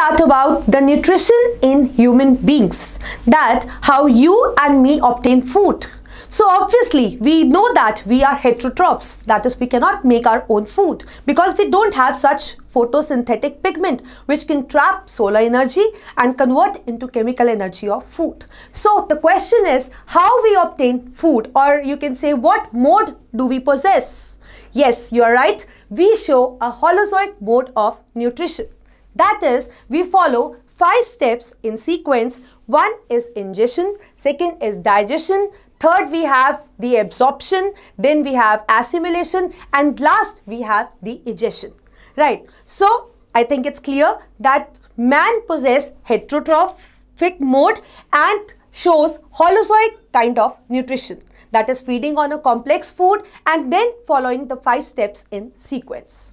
start about the nutrition in human beings. That how you and me obtain food. So obviously we know that we are heterotrophs. That is we cannot make our own food because we don't have such photosynthetic pigment which can trap solar energy and convert into chemical energy of food. So the question is how we obtain food or you can say what mode do we possess? Yes, you are right. We show a holozoic mode of nutrition. That is, we follow five steps in sequence. One is ingestion, second is digestion, third we have the absorption, then we have assimilation and last we have the egestion. Right. So, I think it's clear that man possess heterotrophic mode and shows holozoic kind of nutrition that is feeding on a complex food and then following the five steps in sequence.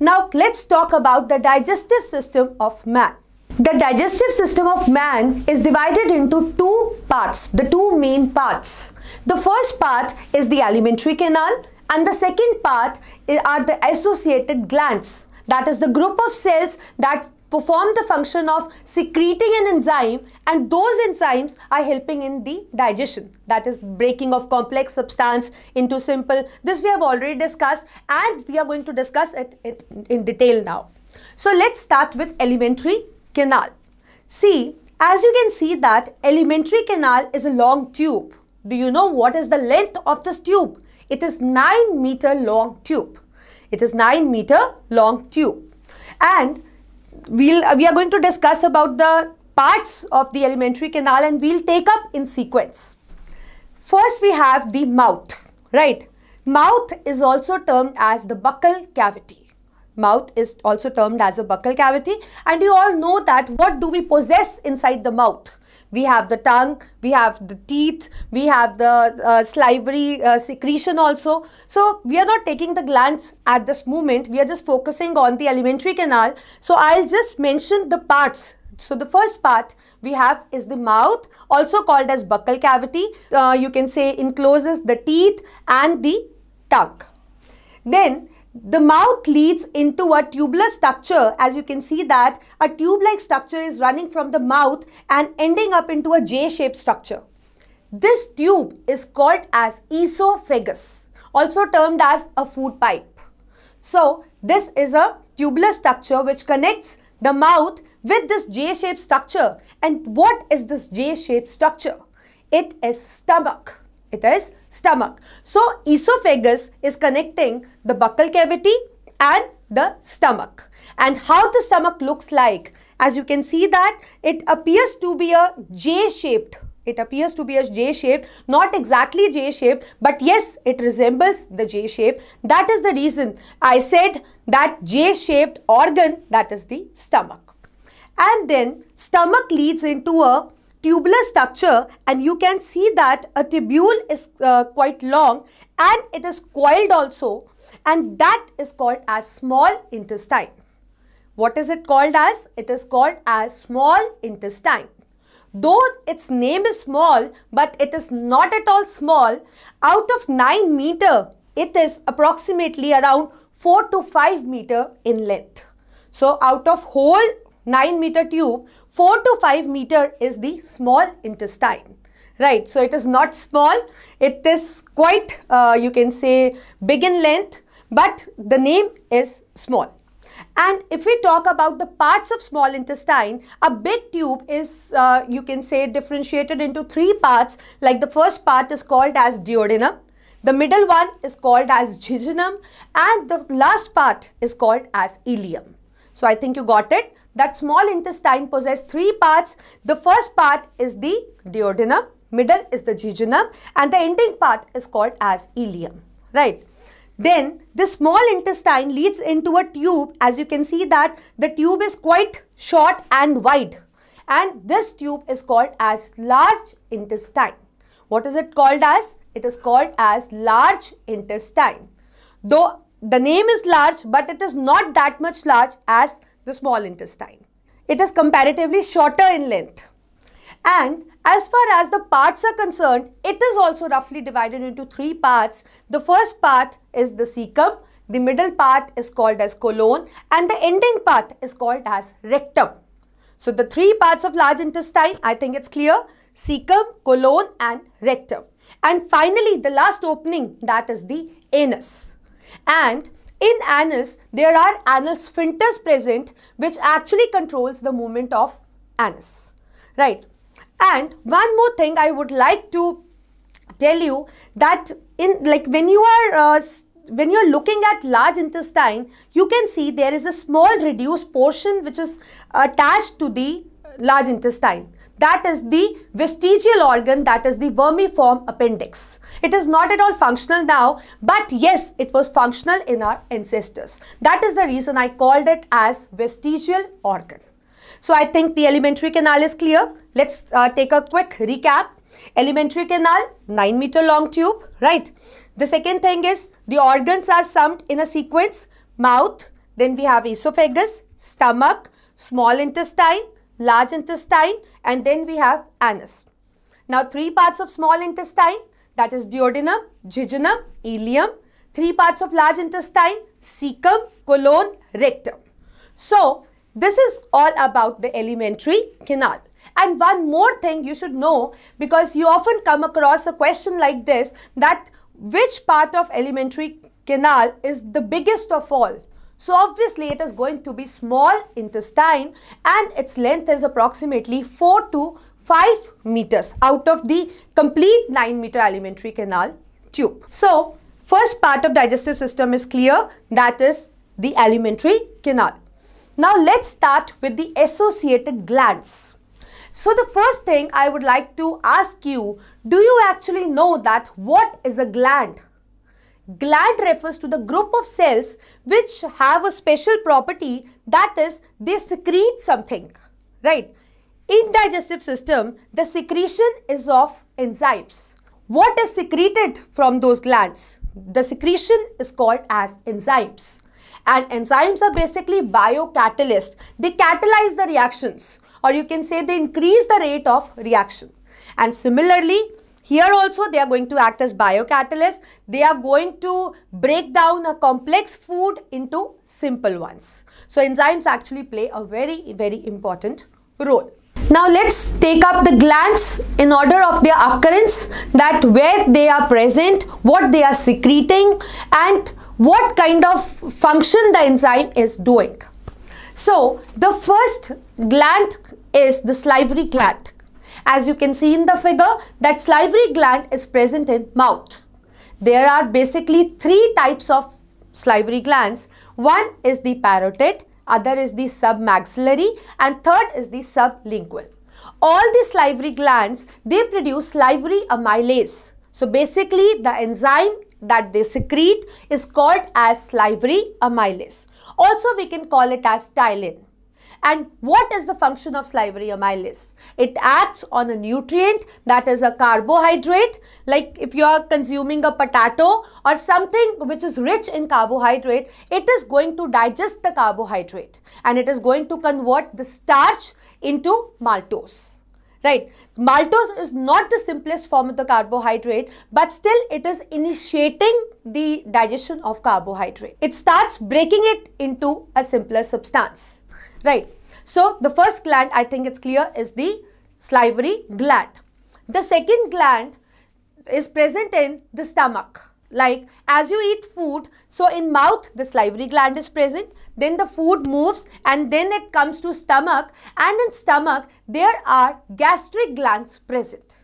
Now let's talk about the digestive system of man. The digestive system of man is divided into two parts, the two main parts. The first part is the alimentary canal and the second part are the associated glands. That is the group of cells that perform the function of secreting an enzyme and those enzymes are helping in the digestion. That is breaking of complex substance into simple. This we have already discussed and we are going to discuss it in, detail now. So let's start with alimentary canal. See as you can see that alimentary canal is a long tube. Do you know what is the length of this tube? It is 9 meter long tube. It is 9 meter long tube. And we'll, we are going to discuss about the parts of the alimentary canal and we'll take up in sequence. First we have the mouth, right? Mouth is also termed as the buccal cavity. Mouth is also termed as a buccal cavity and you all know that what do we possess inside the mouth? We have the tongue, we have the teeth, we have the uh, salivary uh, secretion also. So we are not taking the glands at this moment, we are just focusing on the alimentary canal. So I'll just mention the parts. So the first part we have is the mouth, also called as buccal cavity. Uh, you can say encloses the teeth and the tongue. Then the mouth leads into a tubular structure as you can see that a tube-like structure is running from the mouth and ending up into a J-shaped structure. This tube is called as esophagus, also termed as a food pipe. So, this is a tubular structure which connects the mouth with this J-shaped structure. And what is this J-shaped structure? It is stomach. It is stomach. So esophagus is connecting the buccal cavity and the stomach. And how the stomach looks like, as you can see that it appears to be a J-shaped. It appears to be a J-shaped, not exactly J-shaped, but yes, it resembles the J-shape. That is the reason I said that J-shaped organ, that is the stomach. And then stomach leads into a tubular structure and you can see that a tubule is uh, quite long and it is coiled also and that is called as small intestine. What is it called as? It is called as small intestine. Though its name is small but it is not at all small, out of 9 meter it is approximately around 4 to 5 meter in length. So out of whole 9 meter tube, 4 to 5 meter is the small intestine. Right, so it is not small, it is quite, uh, you can say, big in length, but the name is small. And if we talk about the parts of small intestine, a big tube is, uh, you can say, differentiated into three parts. Like the first part is called as duodenum, the middle one is called as jejunum, and the last part is called as ileum. So I think you got it that small intestine possess three parts. The first part is the duodenum, middle is the jejunum and the ending part is called as ileum, right? Then the small intestine leads into a tube as you can see that the tube is quite short and wide and this tube is called as large intestine. What is it called as? It is called as large intestine. Though the name is large but it is not that much large as the small intestine. It is comparatively shorter in length. And as far as the parts are concerned, it is also roughly divided into three parts. The first part is the cecum, the middle part is called as colon and the ending part is called as rectum. So the three parts of large intestine, I think it's clear, cecum, colon and rectum. And finally, the last opening, that is the anus. And in anus, there are anal sphincters present which actually controls the movement of anus. Right. And one more thing I would like to tell you that in like when you are uh, when you're looking at large intestine, you can see there is a small reduced portion which is attached to the large intestine. That is the vestigial organ, that is the vermiform appendix. It is not at all functional now, but yes, it was functional in our ancestors. That is the reason I called it as vestigial organ. So I think the alimentary canal is clear. Let's uh, take a quick recap. Alimentary canal, 9 meter long tube, right? The second thing is the organs are summed in a sequence. Mouth, then we have esophagus, stomach, small intestine, large intestine and then we have anus. Now three parts of small intestine that is duodenum, jejunum, ileum. Three parts of large intestine, cecum, colon, rectum. So this is all about the alimentary canal. And one more thing you should know because you often come across a question like this that which part of alimentary canal is the biggest of all? So obviously it is going to be small intestine and its length is approximately 4 to 5 meters out of the complete 9 meter alimentary canal tube. So first part of digestive system is clear that is the alimentary canal. Now let's start with the associated glands. So the first thing I would like to ask you, do you actually know that what is a gland? Gland refers to the group of cells which have a special property that is they secrete something, right? In digestive system, the secretion is of enzymes. What is secreted from those glands? The secretion is called as enzymes. And enzymes are basically biocatalysts. They catalyze the reactions or you can say they increase the rate of reaction. And similarly, here also they are going to act as biocatalysts. They are going to break down a complex food into simple ones. So enzymes actually play a very, very important role. Now let's take up the glands in order of their occurrence that where they are present, what they are secreting and what kind of function the enzyme is doing. So the first gland is the salivary gland. As you can see in the figure that salivary gland is present in mouth. There are basically three types of salivary glands. One is the parotid, other is the submaxillary and third is the sublingual. All the salivary glands, they produce salivary amylase. So basically the enzyme that they secrete is called as salivary amylase. Also we can call it as ptyalin. And what is the function of salivary amylase? It acts on a nutrient that is a carbohydrate. Like if you are consuming a potato or something which is rich in carbohydrate, it is going to digest the carbohydrate and it is going to convert the starch into maltose right maltose is not the simplest form of the carbohydrate but still it is initiating the digestion of carbohydrate it starts breaking it into a simpler substance Right. So the first gland, I think it's clear, is the salivary gland. The second gland is present in the stomach. Like as you eat food, so in mouth the salivary gland is present, then the food moves and then it comes to stomach and in stomach there are gastric glands present.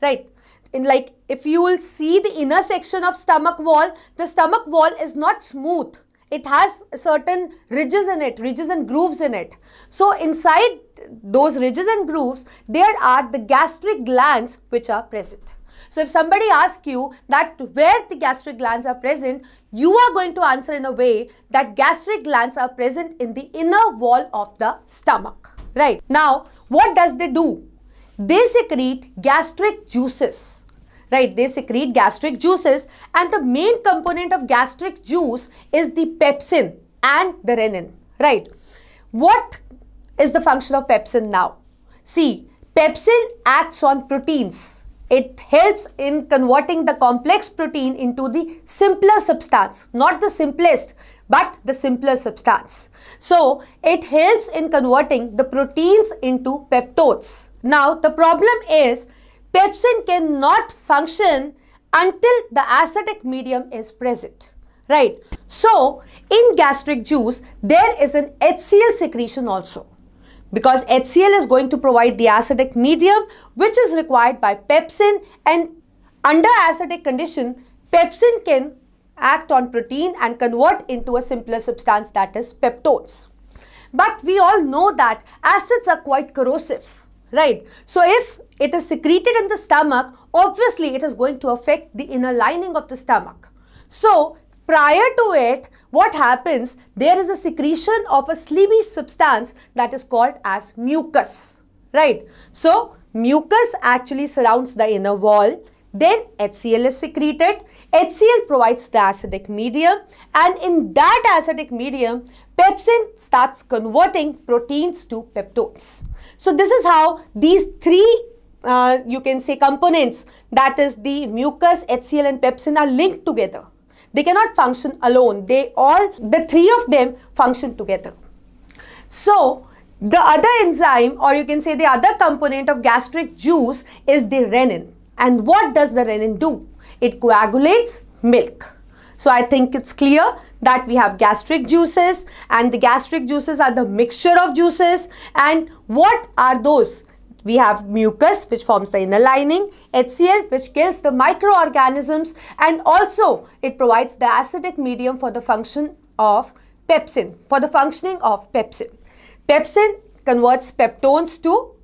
Right. In like if you will see the inner section of stomach wall, the stomach wall is not smooth it has certain ridges in it, ridges and grooves in it. So inside those ridges and grooves, there are the gastric glands which are present. So if somebody asks you that where the gastric glands are present, you are going to answer in a way that gastric glands are present in the inner wall of the stomach. Right. Now, what does they do? They secrete gastric juices right? They secrete gastric juices and the main component of gastric juice is the pepsin and the rennin, right? What is the function of pepsin now? See, pepsin acts on proteins. it helps in converting the complex protein into the simpler substance, not the simplest, but the simpler substance. So it helps in converting the proteins into peptones. Now the problem is pepsin cannot function until the acidic medium is present. Right. So in gastric juice, there is an HCl secretion also because HCl is going to provide the acidic medium which is required by pepsin and under acidic condition, pepsin can act on protein and convert into a simpler substance that is peptones. But we all know that acids are quite corrosive, right? So if it is secreted in the stomach, obviously it is going to affect the inner lining of the stomach. So prior to it, what happens? There is a secretion of a slimy substance that is called as mucus, right? So mucus actually surrounds the inner wall. Then HCl is secreted. HCl provides the acidic medium and in that acidic medium, pepsin starts converting proteins to peptones. So this is how these three uh, you can say components that is the mucus, HCl and pepsin are linked together. They cannot function alone. They all, the three of them function together. So, the other enzyme or you can say the other component of gastric juice is the rennin. And what does the rennin do? It coagulates milk. So I think it's clear that we have gastric juices and the gastric juices are the mixture of juices and what are those? We have mucus which forms the inner lining, HCl which kills the microorganisms and also it provides the acidic medium for the function of pepsin, for the functioning of pepsin. Pepsin converts peptones to,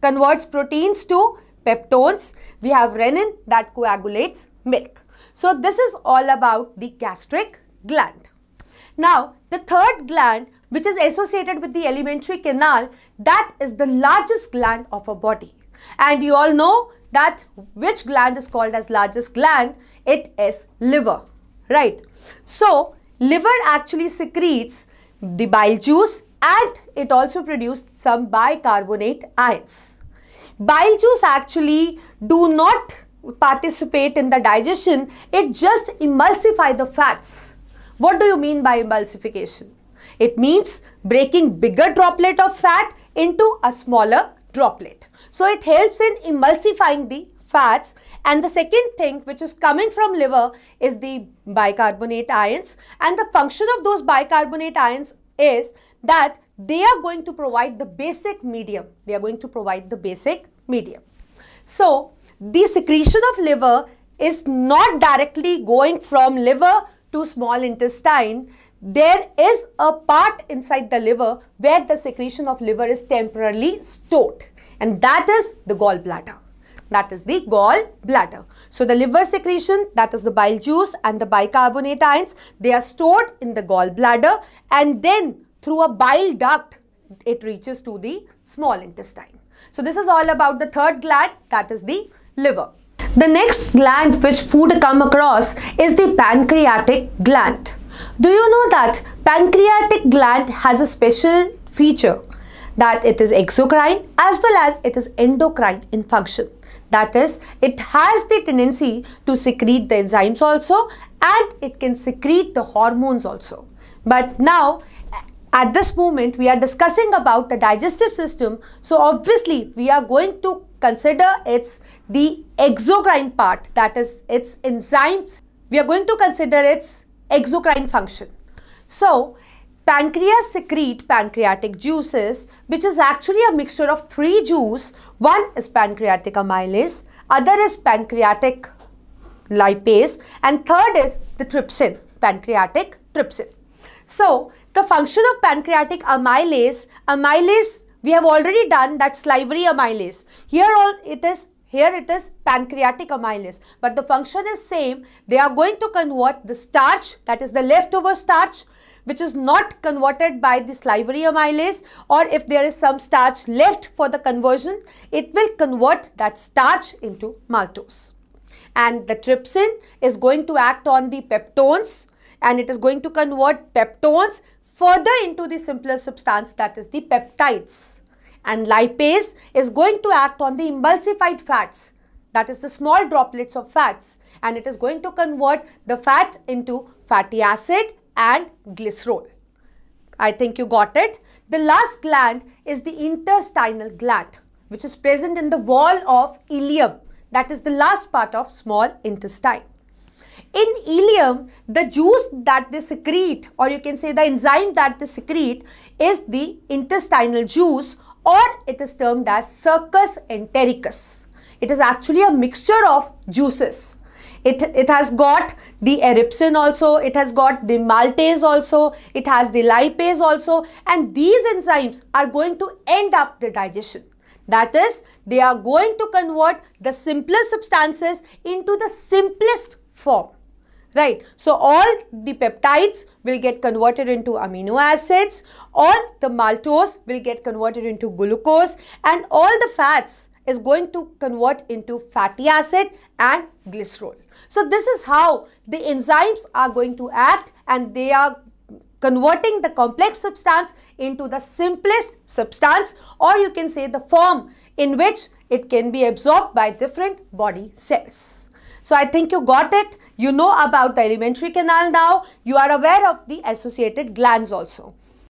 converts proteins to peptones. We have rennin that coagulates milk. So this is all about the gastric gland. Now the third gland which is associated with the alimentary canal, that is the largest gland of our body. And you all know that which gland is called as largest gland? It is liver, right? So, liver actually secretes the bile juice and it also produces some bicarbonate ions. Bile juice actually do not participate in the digestion, it just emulsify the fats. What do you mean by emulsification? It means breaking bigger droplet of fat into a smaller droplet. So it helps in emulsifying the fats and the second thing which is coming from liver is the bicarbonate ions and the function of those bicarbonate ions is that they are going to provide the basic medium. They are going to provide the basic medium. So the secretion of liver is not directly going from liver to small intestine there is a part inside the liver where the secretion of liver is temporarily stored and that is the gallbladder. That is the gallbladder. So the liver secretion that is the bile juice and the bicarbonate ions they are stored in the gallbladder and then through a bile duct it reaches to the small intestine. So this is all about the third gland that is the liver. The next gland which food come across is the pancreatic gland. Do you know that pancreatic gland has a special feature that it is exocrine as well as it is endocrine in function. That is, it has the tendency to secrete the enzymes also and it can secrete the hormones also. But now, at this moment, we are discussing about the digestive system. So, obviously, we are going to consider its the exocrine part that is its enzymes. We are going to consider its exocrine function. So, pancreas secrete pancreatic juices which is actually a mixture of three juice. One is pancreatic amylase, other is pancreatic lipase and third is the trypsin, pancreatic trypsin. So, the function of pancreatic amylase, amylase we have already done that salivary amylase. Here all it is here it is pancreatic amylase, but the function is same. They are going to convert the starch, that is the leftover starch, which is not converted by the salivary amylase or if there is some starch left for the conversion, it will convert that starch into maltose. And the trypsin is going to act on the peptones and it is going to convert peptones further into the simpler substance that is the peptides and lipase is going to act on the emulsified fats that is the small droplets of fats and it is going to convert the fat into fatty acid and glycerol. I think you got it. The last gland is the intestinal gland which is present in the wall of ileum that is the last part of small intestine. In ileum, the juice that they secrete or you can say the enzyme that they secrete is the intestinal juice or it is termed as succus entericus. It is actually a mixture of juices. It, it has got the erepsin also, it has got the maltase also, it has the lipase also and these enzymes are going to end up the digestion. That is, they are going to convert the simplest substances into the simplest form. Right. So, all the peptides will get converted into amino acids, all the maltose will get converted into glucose and all the fats is going to convert into fatty acid and glycerol. So, this is how the enzymes are going to act and they are converting the complex substance into the simplest substance or you can say the form in which it can be absorbed by different body cells. So I think you got it. You know about the alimentary canal now. You are aware of the associated glands also.